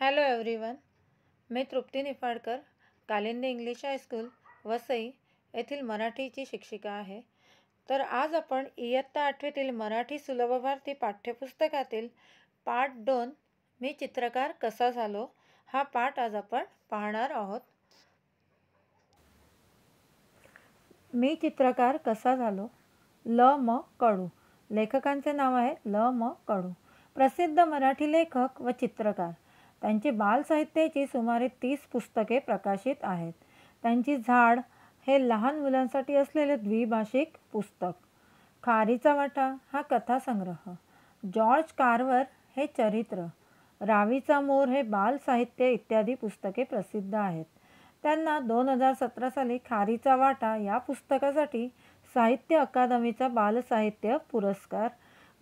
Hello everyone मी Trupti Niphadkar Kalindi English high school Vasai येथील मराठीची शिक्षिका आहे. तर आज आपण इयत्ता आठवीतील मराठी सुलभ भारती पाठ्यपुस्तकातील पाठ दोन मी चित्रकार कसा झालो हा पाठ आज आपण पाहणार आहोत. मी चित्रकार कसा झालो ल म कडू. लेखकांचे नाव आहे ल म कडू. प्रसिद्ध मराठी लेखक व चित्रकार. त्यांची बालसाहित्याची सुमारे तीस पुस्तके प्रकाशित आहेत. त्यांची झाड हे लहान मुलांसाठी असलेले द्विभाषिक पुस्तक. खारीचा वाटा हा कथासंग्रह. जॉर्ज कार्वर हे चरित्र. रावीचा मोर हे बालसाहित्य इत्यादी पुस्तके प्रसिद्ध आहेत. त्यांना दोन हजार सतरा साली खारीचा वाटा या पुस्तकासाठी साहित्य अकादमीचा बालसाहित्य पुरस्कार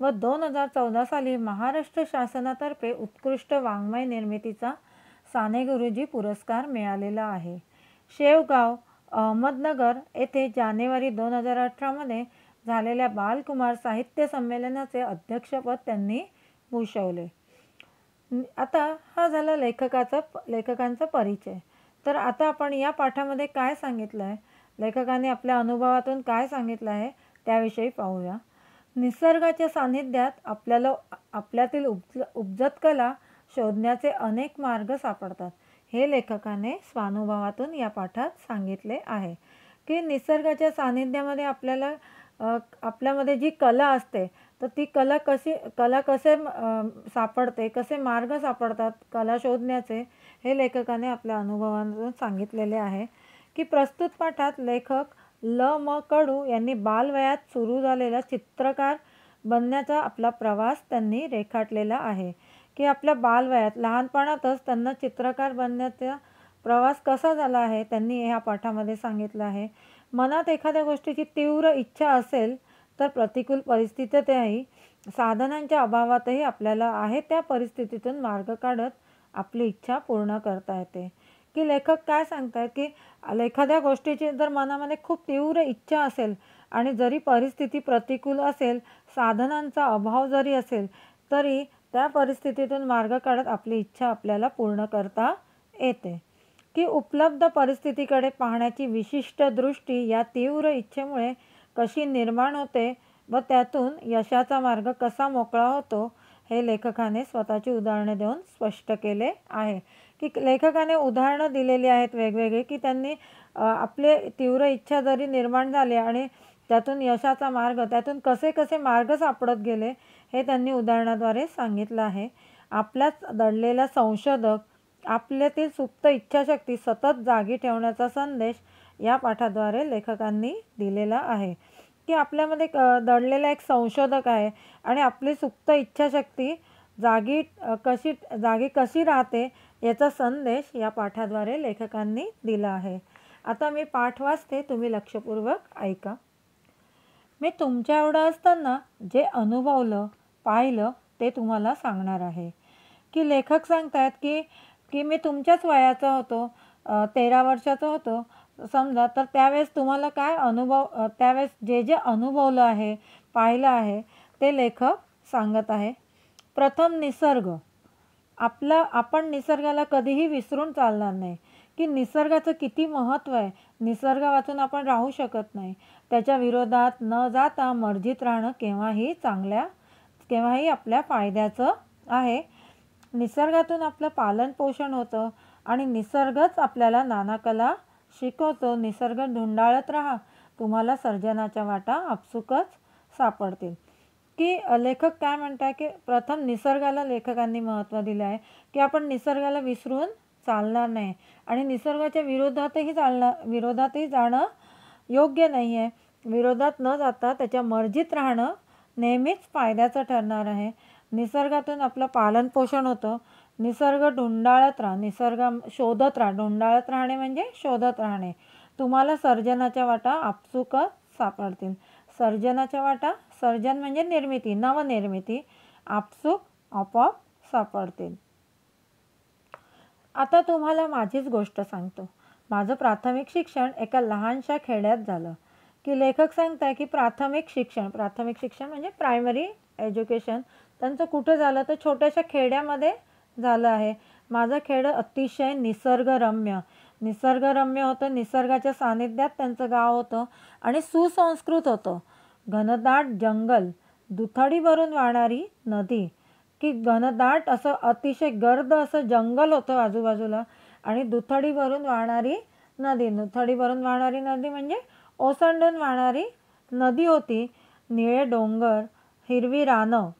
व दोन हजार चौदा साली महाराष्ट्र शासनातर्फे उत्कृष्ट वाङ्मय निर्मितीचा साने गुरुजी पुरस्कार मिळालेला आहे. शेवगाव अहमदनगर येथे जानेवारी दोन हजार अठरामध्ये झालेल्या बालकुमार साहित्य संमेलनाचे अध्यक्षपद त्यांनी भूषवले. आता हा झाला लेखकाचा लेखकांचा परिचय. तर आता आपण या पाठामध्ये काय सांगितलं आहे लेखकाने आपल्या अनुभवातून काय सांगितलं आहे त्याविषयी पाहूया. निसर्गाच्या सान्निध्यात आपल्याला आपल्यातील उपज उपजत कला शोधण्याचे अनेक मार्ग सापडतात. हे लेखकाने स्वानुभवातून या पाठात सांगितले आहे. की निसर्गाच्या सान्निध्यामध्ये आपल्याला आपल्यामध्ये जी कला असते तर ती कला कशी कला कसे सापडते कसे मार्ग सापडतात कला शोधण्याचे हे लेखकाने आपल्या अनुभवांतून सांगितलेले आहे. की प्रस्तुत पाठात लेखक ल म कडू यांनी बालवयात सुरू झालेला चित्रकार बनण्याचा आपला प्रवास त्यांनी रेखाटलेला आहे. की आपल्या बालवयात लहानपणातच त्यांना चित्रकार बनण्याचा प्रवास कसा झाला आहे त्यांनी ह्या पाठामध्ये सांगितलं आहे. मनात एखाद्या गोष्टीची तीव्र इच्छा असेल तर प्रतिकूल परिस्थितीतही साधनांच्या अभावातही आपल्याला आहे त्या परिस्थितीतून मार्ग काढत आपली इच्छा पूर्ण करता येते. की लेखक काय सांगतात की एखाद्या गोष्टीची जर मनामध्ये खूप तीव्र इच्छा असेल आणि जरी परिस्थिती प्रतिकूल असेल साधनांचा अभाव जरी असेल तरी त्या परिस्थितीतून मार्ग काढत आपली इच्छा आपल्याला पूर्ण करता येते. की उपलब्ध परिस्थितीकडे पाहण्याची विशिष्ट दृष्टी या तीव्र इच्छेमुळे कशी निर्माण होते व त्यातून यशाचा मार्ग कसा मोकळा होतो हे लेखकाने स्वतःची उदाहरणे देऊन स्पष्ट केले आहे. की लेखकाने उदाहरणं दिलेली आहेत वेगवेगळी की त्यांनी आपले तीव्र इच्छा जरी निर्माण झाली आणि त्यातून यशाचा मार्ग त्यातून कसे कसे मार्ग सापडत गेले हे त्यांनी उदाहरणाद्वारे सांगितलं आहे. आपल्याच दडलेला संशोधक आपल्यातील सुप्त इच्छाशक्ती सतत जागी ठेवण्याचा संदेश या पाठाद्वारे लेखकांनी दिलेला आहे. की आपल्यामध्ये क दडलेला एक संशोधक आहे आणि आपली सुप्त इच्छाशक्ती जागी कशी जागी कशी राहते याचा संदेश या पाठाद्वारे लेखकांनी दिला आहे. आता मी पाठ वाचते तुम्ही लक्षपूर्वक ऐका. मी तुमच्या एवढं असताना जे अनुभवलं पाहिलं ते तुम्हाला सांगणार आहे. की लेखक सांगतात की की मी तुमच्याच वयाचा होतो तेरा वर्षाचा होतो. समजा तर त्यावेळेस तुम्हाला काय अनुभव त्यावेळेस जे जे अनुभवलं आहे पाहिलं आहे ते लेखक सांगत आहे. प्रथम निसर्ग. आपला आपण निसर्गाला कधीही विसरून चालणार नाही. की निसर्गाचं किती महत्त्व आहे निसर्ग वाचून आपण राहू शकत नाही. त्याच्या विरोधात न जाता मर्जीत राहणं केव्हाही चांगल्या केव्हाही आपल्या फायद्याचं आहे. निसर्गातून आपलं पालनपोषण होतं आणि निसर्गच आपल्याला नाना कला शिकवतो. निसर्ग ढुंडाळत राहा. तुम्हाला सर्जनाच्या वाटा आपसुकच सापडतील. की लेखक काय म्हणताय की प्रथम निसर्गाला लेखकांनी महत्त्व दिलं आहे की आपण निसर्गाला विसरून चालणार नाही. आणि निसर्गाच्या विरोधातही चालणं विरोधातही जाणं योग्य नाही आहे विरोधात न जाता त्याच्या मर्जीत राहणं नेहमीच फायद्याचं ठरणार आहे. निसर्गातून आपलं पालनपोषण होतं. निसर्ग ढुंडाळत राहा निसर्ग शोधत राहा. ढुंडाळत राहणे म्हणजे शोधत राहणे. तुम्हाला सर्जनाच्या वाटा आपसुकच सापडतील. सर्जनाच्या वाटा सर्जन म्हणजे निर्मिती नवनिर्मिती आपसूक आपोआप सापडतील. आता तुम्हाला माझीच गोष्ट सांगतो. माझं प्राथमिक शिक्षण एका लहानशा खेड्यात झालं. की लेखक सांगताय की प्राथमिक शिक्षण प्राथमिक शिक्षण म्हणजे प्रायमरी एज्युकेशन त्यांचं कुठं झालं? तर छोट्याशा खेड्यामध्ये झालं आहे. माझं खेडं अतिशय निसर्गरम्य. निसर्गरम्य होतं निसर्गाच्या सानिध्यात त्यांचं गाव होतं आणि सुसंस्कृत होतं. घनदाट जंगल दुथडी भरून वाहणारी नदी. की घनदाट असं अतिशय गर्द असं जंगल होतं आजूबाजूला आणि दुथडी भरून वाहणारी नदी. दुथडी भरून वाहणारी नदी म्हणजे ओसंडून वाहणारी नदी होती. निळे डोंगर हिरवी रानं.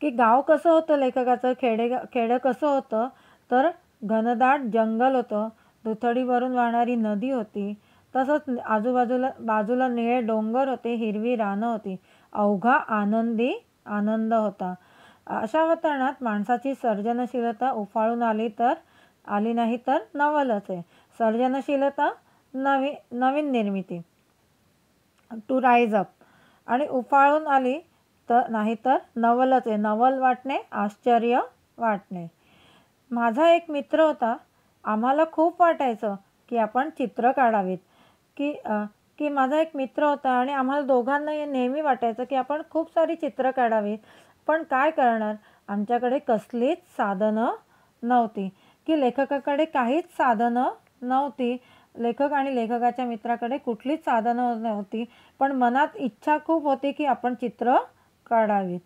की गाव कसं होतं लेखकाचं? खेडे खेडं कसं होतं? तर घनदाट जंगल होतं. दुथडीवरून वाहणारी नदी होती. तसंच आजूबाजूला बाजूला निळे डोंगर होते हिरवी रानं होती. अवघा आनंदी आनंद होता. अशा वातावरणात माणसाची सर्जनशीलता उफाळून आली तर आली नाही तर नवलच आहे. सर्जनशीलता नवी नवीन निर्मिती. टू राईज अप आणि उफाळून आली तर नाही तर नवलच आहे. नवल वाटणे आश्चर्य वाटणे. माझा एक मित्र होता. आम्हाला खूप वाटायचं की आपण चित्र काढावीत. की की माझा एक मित्र होता आणि आम्हाला दोघांना हे नेहमी वाटायचं की आपण खूप सारी चित्र काढावीत. पण काय करणार? आमच्याकडे कसलीच साधनं नव्हती. की लेखकाकडे काहीच साधनं नव्हती. लेखक आणि लेखकाच्या मित्राकडे कुठलीच साधनं नव्हती. पण मनात इच्छा खूप होती की आपण चित्र काढावीत.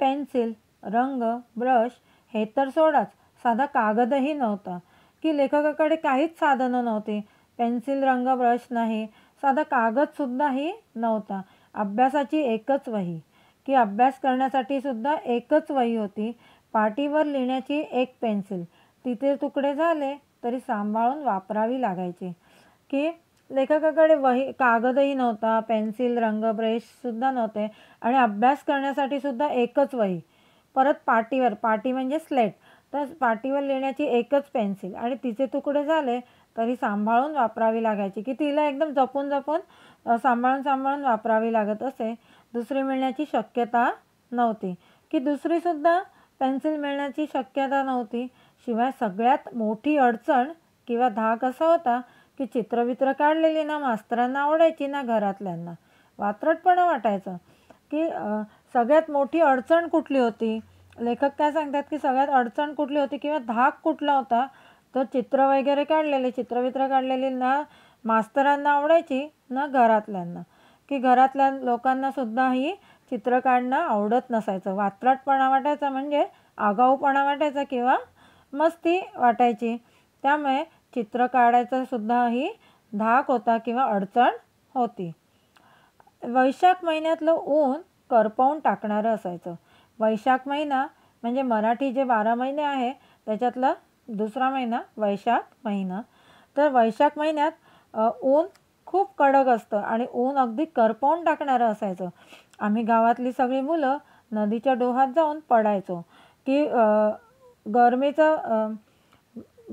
पेन्सिल रंग ब्रश हे तर सोडाच. साधा कागदही नव्हता. की लेखकाकडे काहीच साधनं नव्हती. पेन्सिल रंग ब्रश नाही. साधा कागदसुद्धाही नव्हता. अभ्यासाची एकच वही. की अभ्यास करण्यासाठी सुद्धा एकच वही होती. पाटीवर लिहिण्याची एक पेन्सिल. तिथे तुकडे झाले तरी सांभाळून वापरावी लागायची. की लेखकाकडे वही कागदही नव्हता. पेन्सिल रंग ब्रशसुद्धा नव्हते. आणि अभ्यास करण्यासाठी सुद्धा एकच वही. परत पाटीवर पाटी म्हणजे स्लेट. तर पाटीवर लिहिण्याची एकच पेन्सिल. आणि तिचे तुकडे झाले तरी सांभाळून वापरावी लागायची. की तिला एकदम जपून जपून सांभाळून सांभाळून वापरावी लागत असे. दुसरी मिळण्याची शक्यता नव्हती. की दुसरीसुद्धा पेन्सिल मिळण्याची शक्यता नव्हती. शिवाय सगळ्यात मोठी अडचण किंवा धाक असा होता की चित्रवित्र काढलेली ना मास्तरांना आवडायची ना घरातल्यांना. वात्रटपणा वाटायचं. की सगळ्यात मोठी अडचण कुठली होती? लेखक काय सांगतात की सगळ्यात अडचण कुठली होती किंवा धाक कुठला होता तर चित्र वगैरे काढलेले चित्रवित्र काढलेली ना मास्तरांना आवडायची ना घरातल्यांना. की घरातल्या लोकांनासुद्धा ही चित्र काढणं आवडत नसायचं. वात्रटपणा वाटायचा म्हणजे आगाऊपणा वाटायचा किंवा मस्ती वाटायची. त्यामुळे चित्र काढायचासुद्धा ही धाक होता किंवा अडचण होती. वैशाख महिन्यातलं ऊन करपवून टाकणारं असायचं. वैशाख महिना म्हणजे मराठी जे बारा महिने आहे त्याच्यातला दुसरा महिना वैशाख महिना. तर वैशाख महिन्यात ऊन खूप कडक असतं आणि ऊन अगदी करपवून टाकणारं असायचं. आम्ही गावातली सगळी मुलं नदीच्या डोहात जाऊन पडायचो की गरमीचं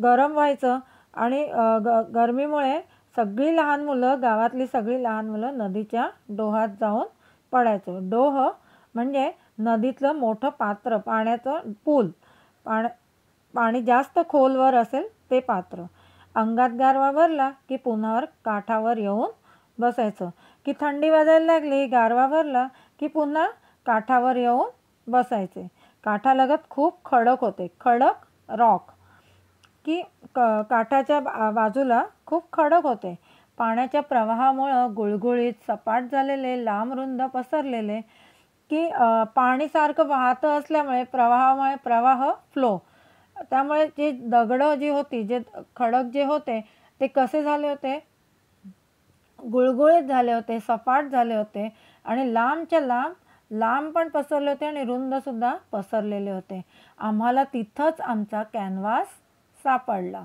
गरम व्हायचं आणि ग गरमीमुळे सगळी लहान मुलं गावातली सगळी लहान मुलं नदीच्या डोहात जाऊन पडायचो. डोह म्हणजे नदीतलं मोठं पात्र पाण्याचं पूल पाण पाणी जास्त खोलवर असेल ते पात्र. अंगात गारवा भरला की पुन्हावर काठावर येऊन बसायचं. की थंडी वाजायला लागली गारवा भरला की पुन्हा काठावर येऊन बसायचे. काठालगत खूप खडक होते. खडक रॉक. की क काठाच्या बाजूला खूप खडक होते. पाण्याच्या प्रवाहामुळं गुळगुळीत सपाट झालेले लांब रुंद पसरलेले की पाणी सारखं वाहतं असल्यामुळे प्रवाहामुळे प्रवाह फ्लो त्यामुळे जे दगडं जी होती जे खडक जे होते ते कसे झाले होते? गुळगुळीत झाले होते सपाट झाले होते आणि लांबच्या लांब लांब पण पसरले होते आणि रुंदसुद्धा पसरलेले होते. आम्हाला तिथंच आमचा कॅनव्हास सापडला.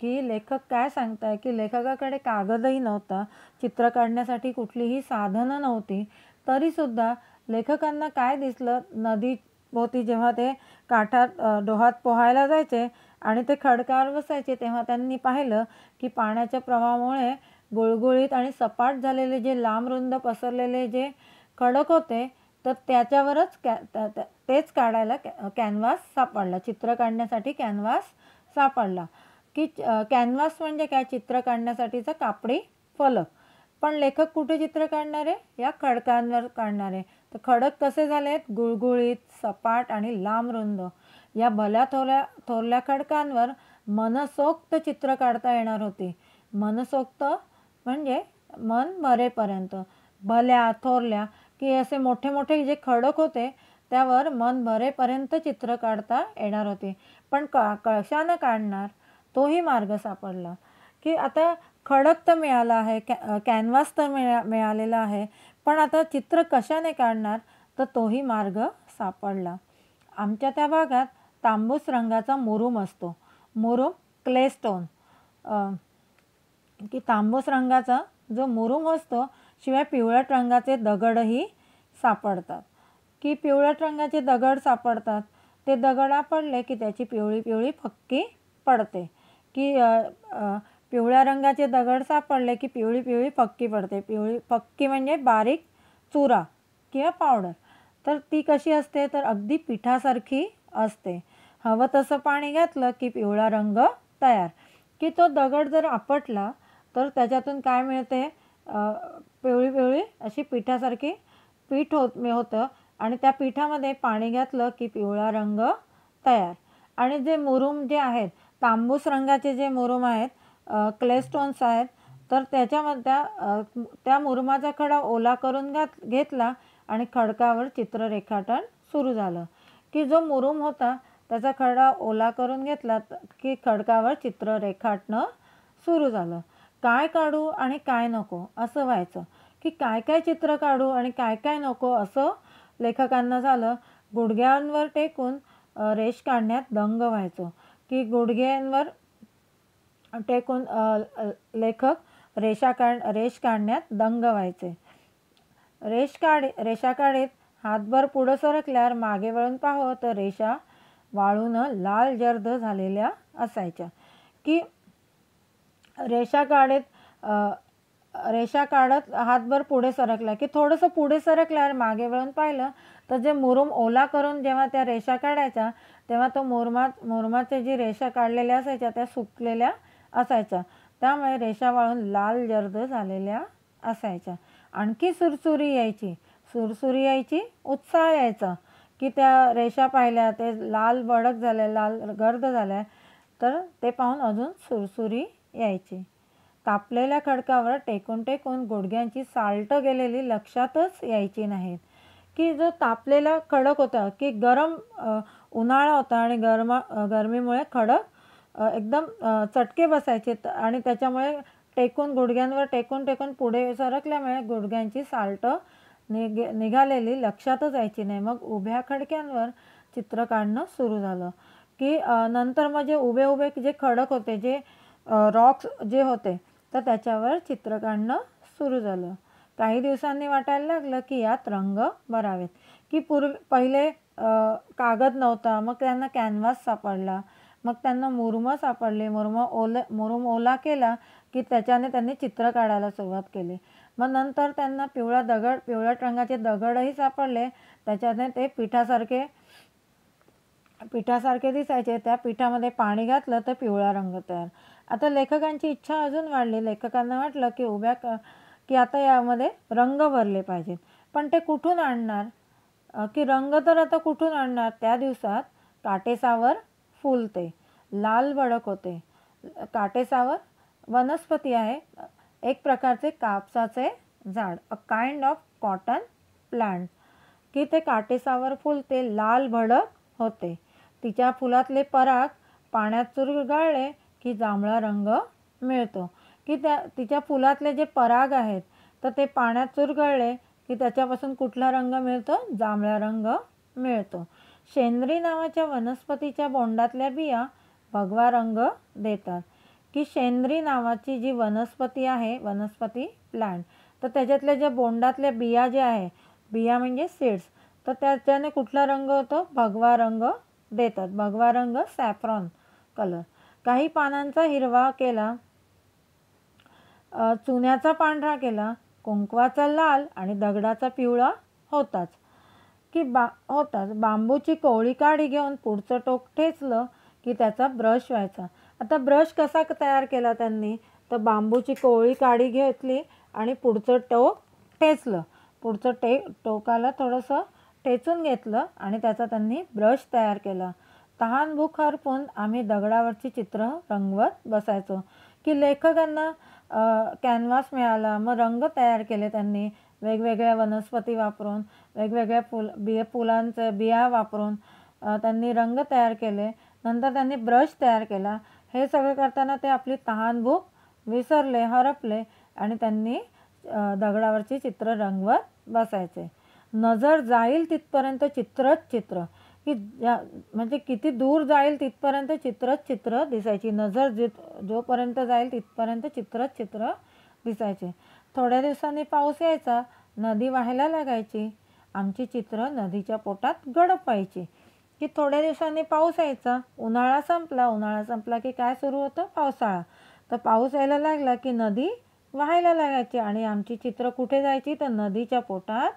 की लेखक काय सांगताय? की लेखकाकडे कागदही नव्हता. चित्र काढण्यासाठी कुठलीही साधनं नव्हती. तरीसुद्धा लेखकांना काय दिसलं? नदी भोवती जेव्हा ते काठात डोहात पोहायला जायचे आणि ते खडकावर बसायचे तेव्हा त्यांनी पाहिलं की पाण्याच्या प्रवाहामुळे गुळगुळीत आणि सपाट झालेले जे लांब रुंद पसरलेले जे खडक होते तर त्याच्यावरच कॅ तेच काढायला कॅ कॅनव्हास सापडला चित्र काढण्यासाठी कॅनव्हास सापडला. की कॅनव्हास म्हणजे काय? चित्र काढण्यासाठीचा कापडी फलक. पण लेखक कुठे चित्र काढणारे? या खडकांवर काढणारे. तर खडक कसे झाले आहेत गुळगुळीत सपाट आणि लांब रुंद. या भल्या थोरल्या थोरल्या खडकांवर मनसोक्त चित्र काढता येणार होती. मनसोक्त म्हणजे मन भरेपर्यंत. भल्या थोरल्या की असे मोठे मोठे जे खडक होते त्यावर मन भरेपर्यंत चित्र काढता येणार होते. पण का कशानं काढणार? तोही मार्ग सापडला. की आता खडक तर मिळाला आहे कॅ कॅनव्हास तर मिळा मिळालेला आहे पण आता चित्र कशाने काढणार? तर तोही मार्ग सापडला. आमच्या त्या भागात तांबूस रंगाचा मुरूम असतो. मुरूम क्लेस्टोन की तांबूस रंगाचा जो मुरूम असतो शिवाय पिवळ्या रंगाचे दगडही सापडतात. की पिवळ्या रंगाचे दगड सापडतात? ते दगड पडले की त्याची पिवळी पिवळी फक्की पडते. की पिवळ्या रंगाचे दगड सापडले की पिवळी पिवळी फक्की पडते. पिवळी फक्की म्हणजे बारीक चुरा किंवा पावडर. तर ती कशी असते? तर अगदी पिठासारखी असते. हवं तसं पाणी घातलं की पिवळा रंग तयार. की तो दगड जर आपटला तर त्याच्यातून काय मिळते? पिवळी पिवळी अशी पिठासारखी पीठ होत होतं आणि त्या पिठामध्ये पाणी घातलं की पिवळा रंग तयार. आणि जे मुरुम जे आहेत तांबूस रंगाचे जे मुरुम आहेत क्लेस्टोन्स आहेत तर त्याच्यामध्ये त्या त्या मुरुमाचा खडा ओला करून घात घेतला आणि खडकावर चित्र रेखाटन सुरू झालं. की जो मुरुम होता त्याचा खडा ओला करून घेतला की खडकावर चित्र रेखाटणं सुरू झालं. काय काढू आणि काय नको असं व्हायचं. की काय काय चित्र काढू आणि काय काय नको असं लेखकांना झालं. गुडघ्यांवर टेकून रेष काढण्यात दंग व्हायचो. की गुडघ्यांवर टेकून uh, uh, लेखक रेषा काढ रेष काढण्यात दंग व्हायचे. रेष काढ रेषा काढीत हातभर पुढं सरकल्यावर मागे वळून पाहावं तर रेषा वाळून लाल जर्द झालेल्या असायच्या. की रेषा काढत रेषा काढत हातभर पुढे सरकला की थोडंसं पुढे सरकल्यावर मागे वळून पाहिलं तर जे मुरुम ओला करून जेव्हा त्या रेषा काढायच्या तेव्हा तो मुरमात मुरमाचे जी रेषा काढलेल्या असायच्या त्या सुकलेल्या असायच्या त्यामुळे रेषा वाळून लाल जर्द झालेल्या असायच्या. आणखी सुरसुरी यायची. सुरसुरी यायची उत्साह यायचा. की त्या रेषा पाहिल्या ते लाल बडक झाले लाल गर्द झाल्या तर ते पाहून अजून सुरसुरी यायची. तापलेल्या खडकावर टेकून टेकून गुडघ्यांची साल्टं गेलेली लक्षातच यायची नाहीत. की जो तापलेला खडक होता की गरम उन्हाळा होता आणि गरमा गरमीमुळे खडक एकदम चटके बसायचे आणि त्याच्यामुळे टेकून गुडघ्यांवर टेकून टेकून पुढे सरकल्यामुळे गुडघ्यांची साल्टं निग निघालेली लक्षातच यायची नाही. मग उभ्या खडक्यांवर चित्र काढणं सुरू झालं. की नंतर मग जे उभे उभे जे खडक होते जे रॉक्स जे होते तर त्याच्यावर चित्र काढणं सुरू झालं. काही दिवसांनी वाटायला लागलं की यात रंग भरावेत. की पूर्वी पहिले कागद नव्हता मग त्यांना कॅनव्हास सापडला. मग त्यांना मुरुमं सापडले मुरुमं ओल मुरुम ओला केला की त्याच्याने त्यांनी चित्र काढायला सुरुवात केली. मग नंतर त्यांना पिवळा दगड पिवळ्या रंगाचे दगडही सापडले. त्याच्याने ते पिठासारखे पिठासारखे दिसायचे. त्या पिठामध्ये पाणी घातलं तर पिवळा रंग तयार. आता लेखकांची इच्छा अजून वाढली. लेखकांना वाटलं की उभ्या की आता यामध्ये रंग भरले पाहिजेत. पण ते कुठून आणणार? की रंग तर आता कुठून आणणार? त्या दिवसात काटेसावर फुलते लाल भडक होते. काटेसावर वनस्पती आहे. एक प्रकारचे कापसाचे झाड a kind of cotton plant की ते काटेसावर फुलते लाल भडक होते. तिच्या फुलातले पराग पाण्यात चुरगाळले की जांभळा रंग मिळतो. की त्या तिच्या फुलातले जे पराग आहेत तर ते पाण्यात चुरगळले की त्याच्यापासून कुठला रंग मिळतो? जांभळा रंग मिळतो. शेंद्री नावाच्या वनस्पतीच्या बोंडातल्या बिया भगवा रंग देतात. की शेंद्री नावाची जी वनस्पती आहे वनस्पती प्लांट तर त्याच्यातल्या ज्या बोंडातल्या बिया ज्या आहे बिया म्हणजे सीड्स तर त्याच्याने कुठला रंग होतो? भगवा रंग देतात. भगवा रंग सॅफ्रॉन कलर काही पानांचा हिरवा केला चुन्याचा पांढरा केला कुंकवाचा लाल आणि दगडाचा पिवळा होताच. की बा होताच. बांबूची कोवळी काडी घेऊन पुढचं टोक ठेचलं की त्याचा ब्रश व्हायचा. आता ब्रश कसा तयार केला त्यांनी? तर बांबूची कोवळी काडी घेतली आणि पुढचं टोक ठेचलं. पुढचं टे टोकाला थोडंसं ठेचून घेतलं आणि त्याचा त्यांनी ब्रश तयार केला. तहान भूक हरपून आम्ही दगडावरची चित्र रंगवत बसायचो. की लेखकांना कॅनव्हास मिळाला. मग रंग तयार केले त्यांनी. वेगवेगळ्या वनस्पती वापरून वेगवेगळ्या फुल बिया फुलांचे बिया वापरून त्यांनी रंग तयार केले. नंतर त्यांनी ब्रश तयार केला. हे सगळं करताना ते आपली तहानभूक विसरले हरपले आणि त्यांनी दगडावरची चित्र रंगवत बसायचे. नजर जाईल तिथपर्यंत चित्रच चित्र. की ज्या म्हणजे किती दूर जाईल तिथपर्यंत चित्रच चित्र दिसायची. नजर जित जोपर्यंत जाईल तिथपर्यंत चित्रच चित्र दिसायचे. थोड्या दिवसांनी पाऊस यायचा नदी व्हायला लागायची. आमची चित्र नदीच्या पोटात गडप व्हायची की थोड्या दिवसांनी पाऊस यायचा उन्हाळा संपला. उन्हाळा संपला की काय सुरू होतं? पावसाळा. तर पाऊस यायला लागला की नदी व्हायला लागायची आणि आमची चित्र कुठे जायची? तर नदीच्या पोटात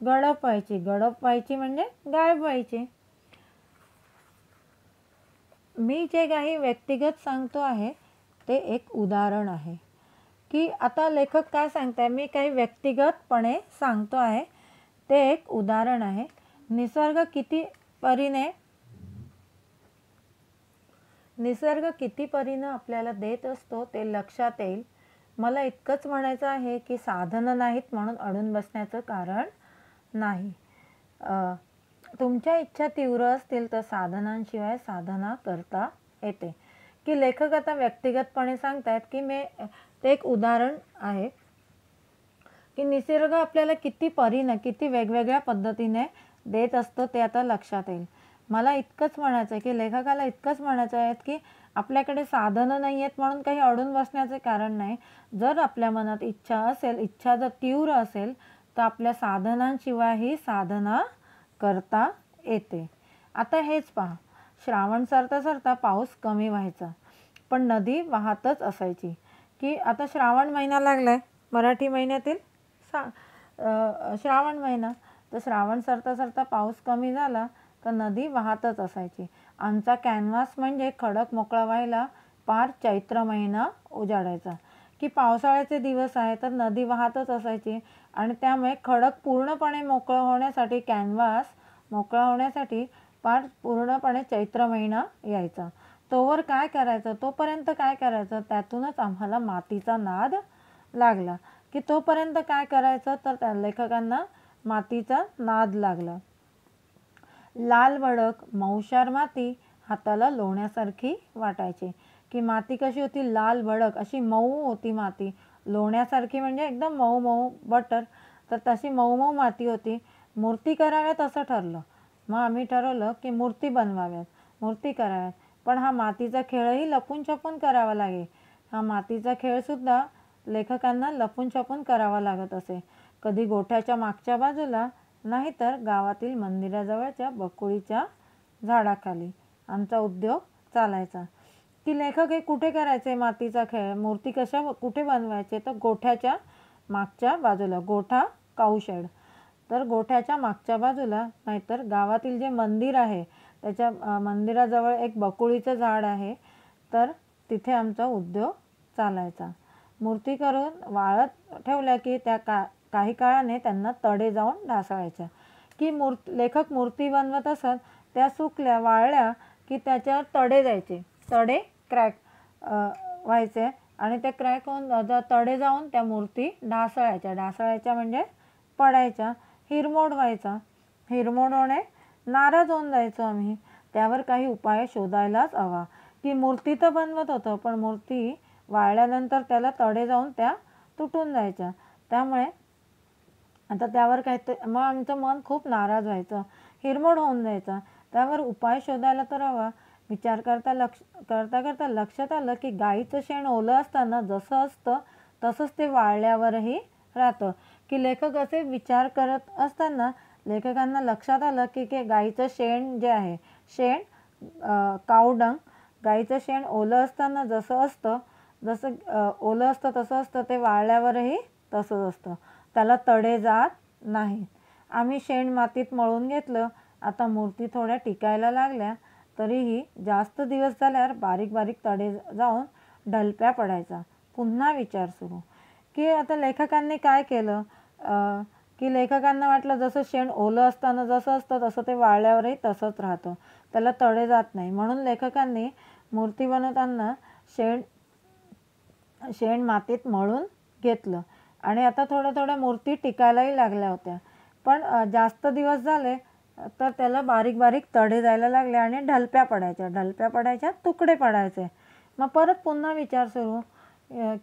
गडप व्हायची गडप व्हायची म्हणजे गायब व्हायची मी जे काही व्यक्तिगत सांगतो आहे ते एक उदाहरण आहे. की आता लेखक काय सांगताय? मी काही व्यक्तिगतपणे सांगतो आहे. ते एक उदाहरण आहे. निसर्ग किती परीने निसर्ग किती परीनं आपल्याला देत असतो ते लक्षात येईल. मला इतकंच म्हणायचं आहे की साधनं नाहीत म्हणून अडून बसण्याचं कारण नाही. तुमच्या इच्छा तीव्र असतील तर साधनांशिवाय साधना करता येते. की लेखक आता व्यक्तिगतपणे सांगतायत की मी ते एक उदाहरण आहे की निसर्ग आपल्याला किती परीनं किती वेगवेगळ्या पद्धतीने देत असतं ते आता लक्षात येईल. मला इतकंच म्हणायचं आहे की लेखकाला इतकंच म्हणायचं आहे की आपल्याकडे साधनं नाही आहेत म्हणून काही अडून बसण्याचे कारण नाही. जर आपल्या मनात इच्छा असेल इच्छा जर तीव्र असेल तर आपल्या साधनांशिवायही साधना करता येते. आता हेच पहा. श्रावण सरता सरता पाऊस कमी व्हायचा. पण नदी वाहतच असायची. की आता श्रावण महिना लागला आहे मराठी महिन्यातील सा श्रावण महिना. तर श्रावण सरता सरता पाऊस कमी झाला तर नदी वाहतच असायची. आमचा कॅनव्हास म्हणजे खडक मोकळा व्हायला पार चैत्र महिना उजाडायचा. की पावसाळ्याचे दिवस आहे तर नदी वाहतच असायची आणि त्यामुळे खडक पूर्णपणे मोकळं होण्यासाठी कॅनव्हास मोकळा होण्यासाठी पार पूर्णपणे चैत्र महिना यायचा. तोवर काय करायचं? तोपर्यंत काय करायचं? त्यातूनच आम्हाला मातीचा नाद लागला. की तोपर्यंत काय करायचं? तर त्या लेखकांना मातीचा नाद लागला. लाल वडक मौशार माती हाताला लोण्यासारखी वाटायची. की माती कशी होती? लाल भडक अशी मऊ होती माती. लोण्यासारखी म्हणजे एकदम मऊ मऊ बटर. तर तशी मऊ मऊ माती होती. मूर्ती कराव्यात असं ठरलं. मग आम्ही ठरवलं की मूर्ती बनवाव्यात. मूर्ती कराव्यात. पण हा मातीचा खेळही लपून छपून करावा लागे हा मातीचा खेळसुद्धा लेखकांना लपून छपून करावा लागत असे. कधी गोठ्याच्या मागच्या बाजूला नाहीतर गावातील मंदिराजवळच्या बकुळीच्या झाडाखाली आमचा उद्योग चालायचा. की लेखक हे कुठे करायचे मातीचा खेळ? मूर्ती कशा कुठे बनवायचे? तर गोठ्याच्या मागच्या बाजूला गोठा काऊशेड तर गोठ्याच्या मागच्या बाजूला नाहीतर गावातील जे मंदिर आहे त्याच्या मंदिराजवळ एक बकुळीचं झाड आहे. तर तिथे आमचा उद्योग चालायचा. मूर्ती करून वाळत ठेवल्या की त्या का काही काळाने त्यांना तडे जाऊन ढासळायच्या. की मूर् लेखक मूर्ती बनवत असत त्या सुकल्या वाळल्या की त्याच्यावर तडे जायचे. तडे क्रॅक व्हायचे आणि ते क्रॅक होऊन तडे जाऊन त्या मूर्ती ढासळायच्या. ढासळायच्या म्हणजे पडायच्या. हिरमोड व्हायचा. हिरमोड होणे नाराज होऊन जायचो आम्ही. त्यावर काही उपाय शोधायलाच हवा. की मूर्ती तर बनवत होतं पण मूर्ती वाळल्यानंतर त्याला तडे जाऊन त्या तुटून जायच्या. त्यामुळे आता त्यावर काही मग आमचं मन खूप नाराज व्हायचं. हिरमोड होऊन जायचं. त्यावर उपाय शोधायला तर हवा. विचार करता लक्ष करता करता लक्षात आलं की गाईचं शेण ओलं असताना जसं असतं तसंच ते वाळल्यावरही राहतं. की लेखक असे विचार करत असताना लेखकांना लक्षात आलं की की गाईचं शेण जे आहे शेण कावडंग गाईचं शेण ओलं असताना जसं असतं जसं ओलं असतं तसं असतं ते वाळल्यावरही तसंच असतं. त्याला तडे जात नाहीत. आम्ही शेण मातीत मळून घेतलं. आता मूर्ती थोड्या टिकायला लागल्या. तरीही जास्त दिवस झाल्यावर बारीक बारीक तडे जाऊन ढलप्या पडायचा. पुन्हा विचार सुरू. की आता लेखकांनी काय केलं? की लेखकांना वाटलं जसं शेण ओलं असताना जसं असतं तसं ते वाळल्यावरही तसंच राहतं. त्याला तडे जात नाही. म्हणून लेखकांनी मूर्ती बनवताना शेण शेण मातीत मळून घेतलं. आणि आता थोड्या थोड्या मूर्ती टिकायलाही लागल्या होत्या. पण जास्त दिवस झाले तर त्याला बारीक बारीक तडे जायला लागले आणि ढलप्या पडायच्या. ढलप्या पडायच्या तुकडे पडायचे. मग परत पुन्हा विचार सुरू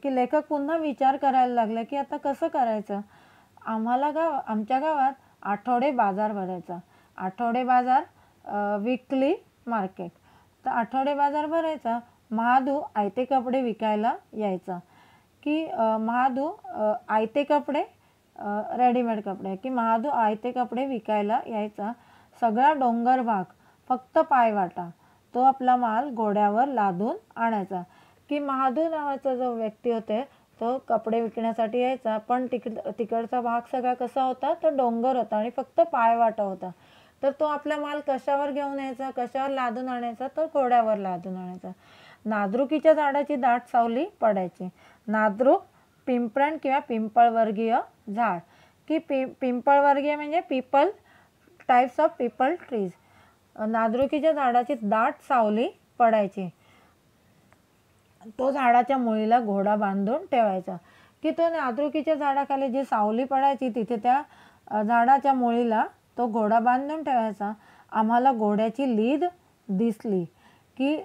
की लेखक पुन्हा विचार करायला लागले की आता कसं करायचं? आम्हाला गाव आमच्या गावात आठवडे बाजार भरायचा. आठवडे बाजार विकली मार्केट तर आठवडे बाजार भरायचा महादू आयते कपडे विकायला यायचा. की महादू आयते कपडे रेडीमेड कपडे. की महादू आयते कपडे विकायला यायचा. सगळा डोंगर भाग फक्त पायवाटा तो आपला माल घोड्यावर लादून आणायचा. की महादू नावाचा जो व्यक्ती होते तो कपडे विकण्यासाठी यायचा. पण तिकड तिकडचा भाग सगळा कसा होता? तो डोंगर होता आणि फक्त पायवाटा होता. तर तो आपला माल कशावर घेऊन यायचा? कशावर लादून आणायचा? तर घोड्यावर लादून आणायचा. नादरुकीच्या झाडाची दाट सावली पडायची. नादरूक पिंपरण किंवा पिंपळवर्गीय झाड. की पि पिंपळवर्गीय म्हणजे peepal types of peepal trees नादरुकीच्या झाडाची दाट सावली पडायची. तो झाडाच्या मुळीला घोडा बांधून ठेवायचा. की तो नादरुकीच्या झाडाखाली जी सावली पडायची तिथे त्या झाडाच्या मुळीला तो घोडा बांधून ठेवायचा. आम्हाला घोड्याची लीद दिसली की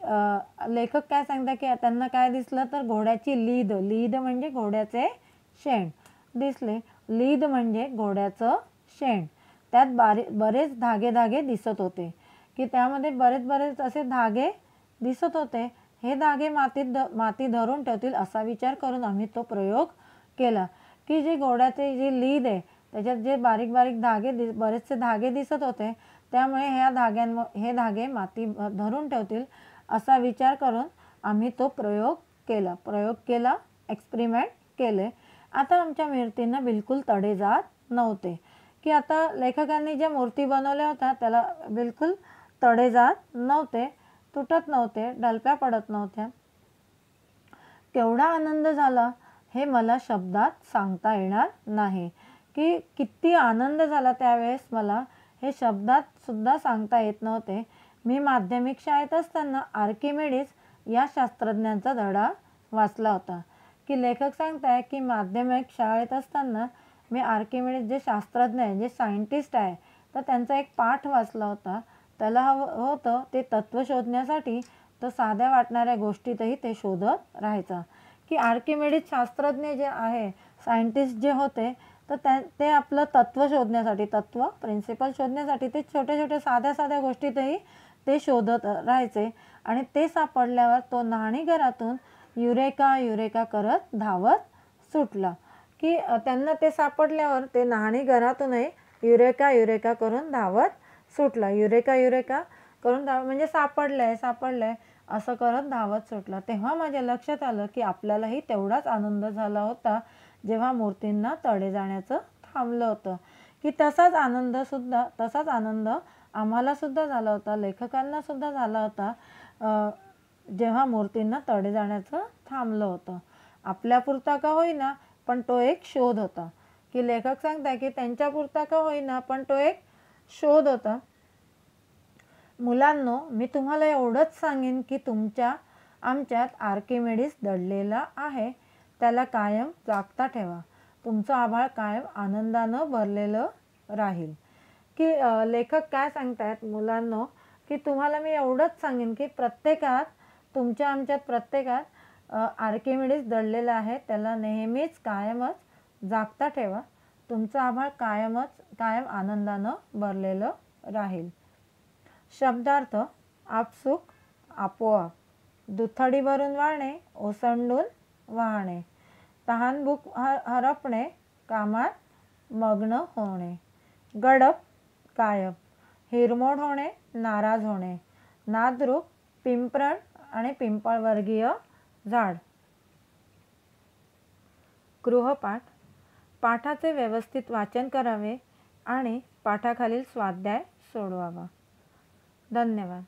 लेखक काय सांगता की त्यांना काय दिसलं तर घोड्याची लीद लीद म्हणजे घोड्याचे शेण दिसले. लीद म्हणजे घोड्याचं शेण. त्यात बारे बरेच धागे धागे दिसत होते. की त्यामध्ये बरेच बरेच असे धागे दिसत होते. हे धागे मातीत द माती धरून ठेवतील असा विचार करून आम्ही तो प्रयोग केला. की जे घोड्याचे जी लीद आहे त्याच्यात जे बारीक बारीक धागे दि बरेचसे धागे दिसत होते त्यामुळे ह्या धाग्यांम हे धागे माती धरून ठेवतील असा विचार करून आम्ही तो प्रयोग केला. प्रयोग केला एक्सपेरिमेंट केले. आता आमच्या मूर्तींना बिलकुल तडे जात नव्हते. की आता लेखकांनी ज्या मूर्ती बनवल्या होत्या त्याला बिलकुल तडे जात नव्हते. तुटत नव्हते डलप्या पडत नव्हत्या. केवढा आनंद झाला हे मला शब्दात सांगता येणार नाही. की किती आनंद झाला त्यावेळेस मला हे शब्दात सुद्धा सांगता येत नव्हते. मी माध्यमिक शाळेत असताना आर्किमेडिस या शास्त्रज्ञांचा धडा वाचला होता. की लेखक सांगताय की माध्यमिक शाळेत असताना मी आर्किमेडिस जे शास्त्रज्ञ आहे जे सायंटिस्ट आहे तर त्यांचा एक पाठ वाचला होता. त्याला हवं होतं ते तत्त्व शोधण्यासाठी तर साध्या वाटणाऱ्या गोष्टीतही ते शोधत राहायचा. की आर्किमेडिस शास्त्रज्ञ जे आहे सायंटिस्ट जे होते तर त्या ते आपलं तत्त्व शोधण्यासाठी तत्त्व प्रिन्सिपल शोधण्यासाठी ते छोट्या छोट्या साध्या साध्या गोष्टीतही ते शोधत राहायचे. आणि ते सापडल्यावर तो घरातून युरेका युरेका करत धावत सुटला. की त्यांना ते सापडल्यावर ते घरातूनही युरेका युरेका करून धावत सुटला. Eureka eureka. करून धाव म्हणजे सापडलं आहे सापडलं आहे असं करत धावत सुटला. तेव्हा माझ्या लक्षात आलं की आपल्यालाही तेवढाच आनंद झाला होता जेव्हा मूर्तींना तडे जाण्याचं थांबलं होतं. की तसाच आनंदसुद्धा तसाच आनंद आम्हाला सुद्धा झाला होता. लेखकांना सुद्धा झाला होता जेव्हा मूर्तींना तडे जाण्याचं थांबलं होतं. आपल्यापुरता का होईना पण तो एक शोध होता. की लेखक सांगताय की त्यांच्यापुरता का होईना पण तो एक शोध होता. मुलांनो मी तुम्हाला एवढंच सांगेन की तुमच्या आमच्यात आर्किमेडिस दडलेला आहे. त्याला कायम जागता ठेवा. तुमचं आभाळ कायम आनंदानं भरलेलं राहील. की लेखक काय सांगतायत मुलांनो की तुम्हाला मी एवढंच सांगेन की प्रत्येकात तुमच्या आमच्यात प्रत्येकात आर्किमेडिस दडलेला आहे. त्याला नेहमीच कायमच जागता ठेवा. तुमचं आभाळ कायमच कायम आनंदानं भरलेलं राहील. शब्दार्थ आपसुक आपोआप. दुथडीवरून वाळणे ओसंडून वाहणे. तहानभूक हरपणे कामात मग्न होणे. गडप कायम हिरमोड होणे नाराज होणे. नादरूप पिंपरण आणि पिंपळवर्गीय झाड. गृहपाठ पाठाचे व्यवस्थित वाचन करावे आणि पाठाखालील स्वाध्याय सोडवावा. धन्यवाद.